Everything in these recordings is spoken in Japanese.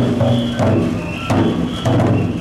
Thank you.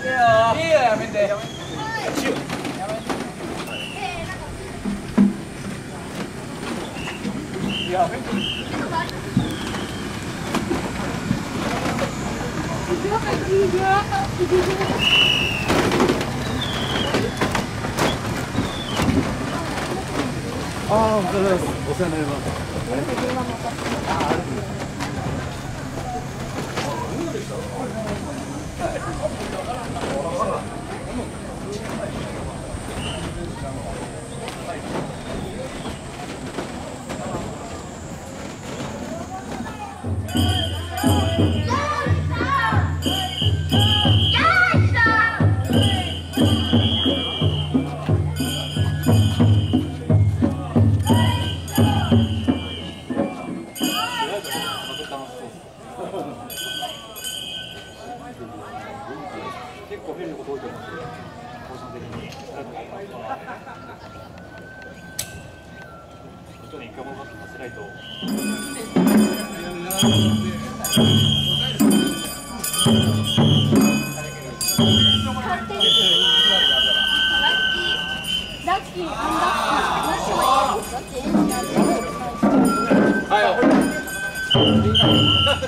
てよいいよやめて。やめて。やめて。ああ、お疲れ様です。お世話になります。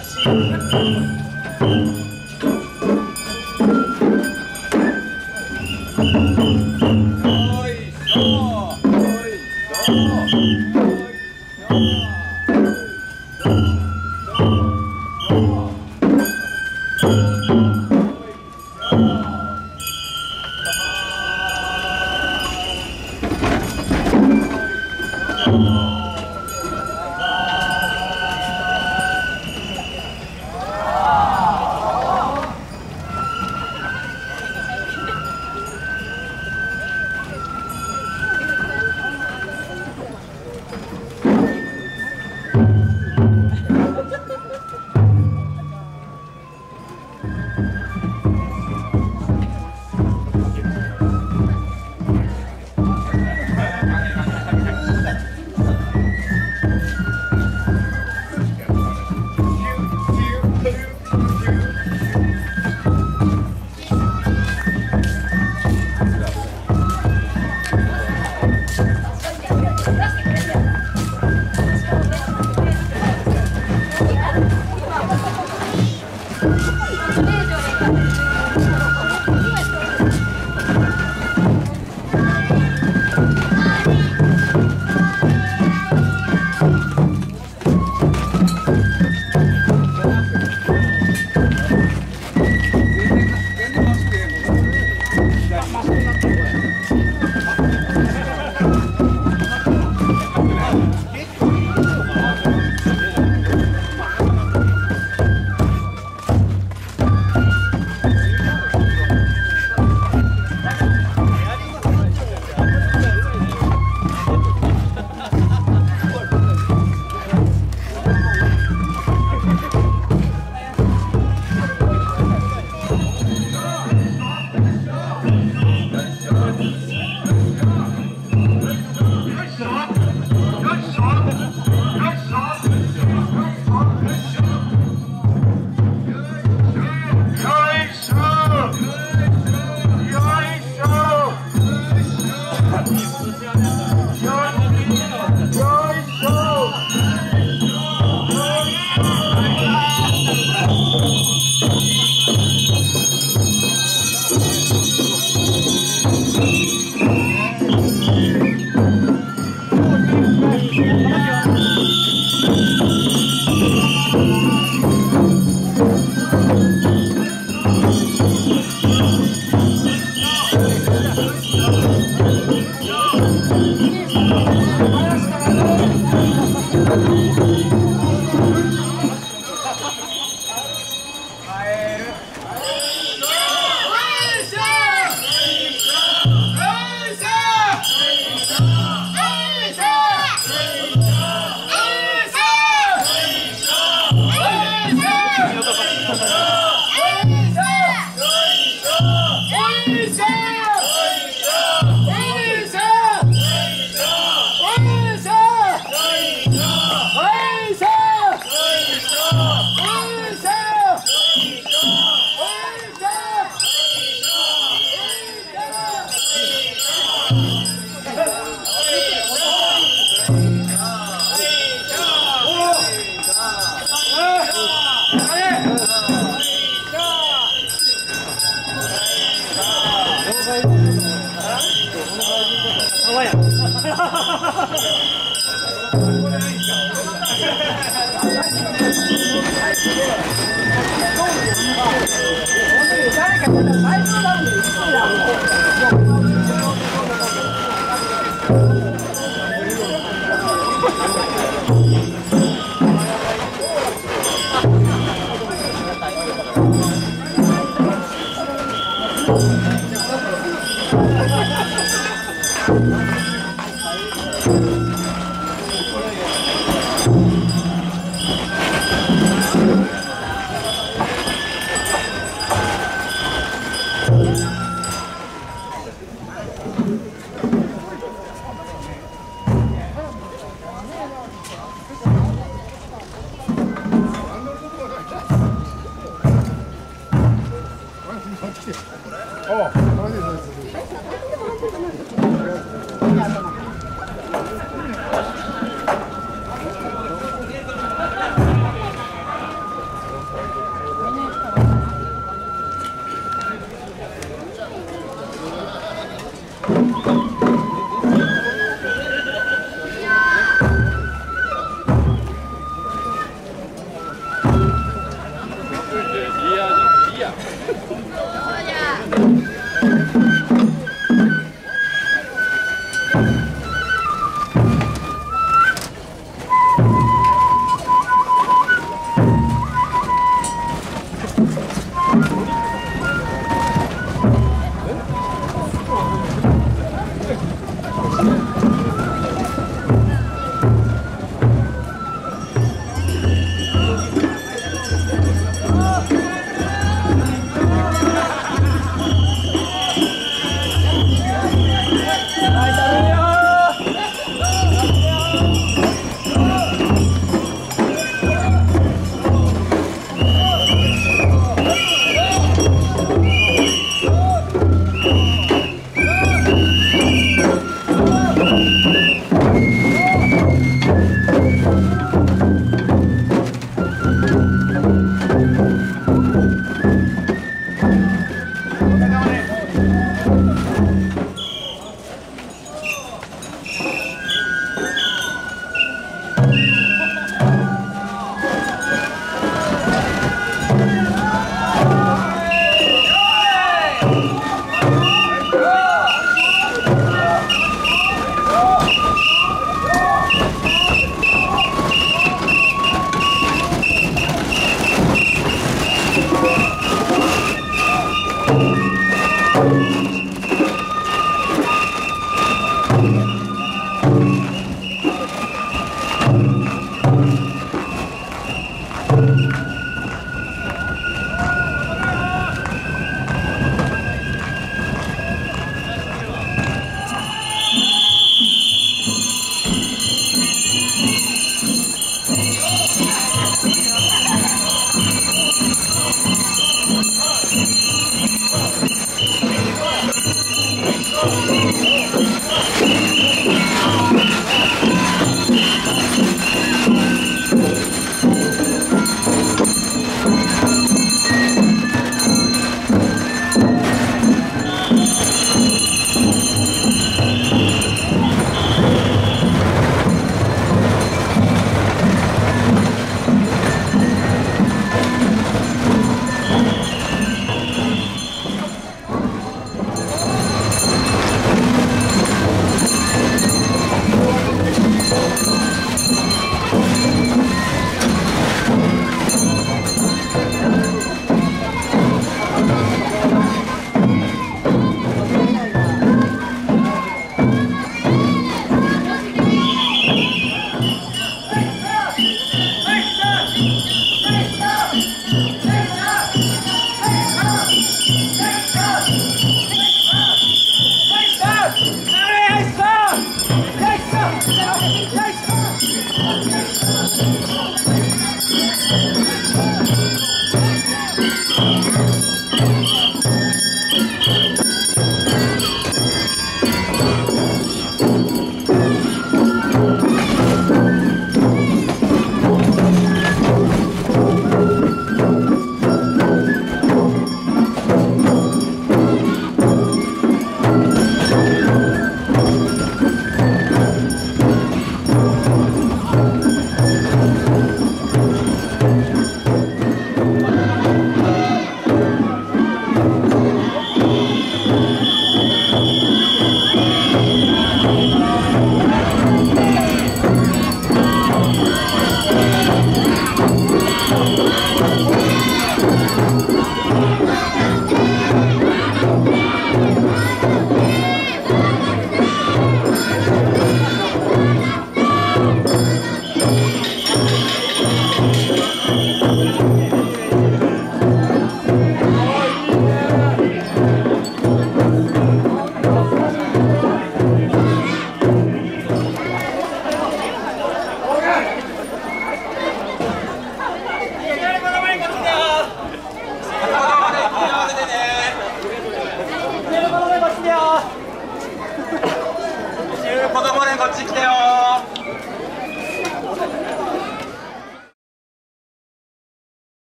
sì. Thank you.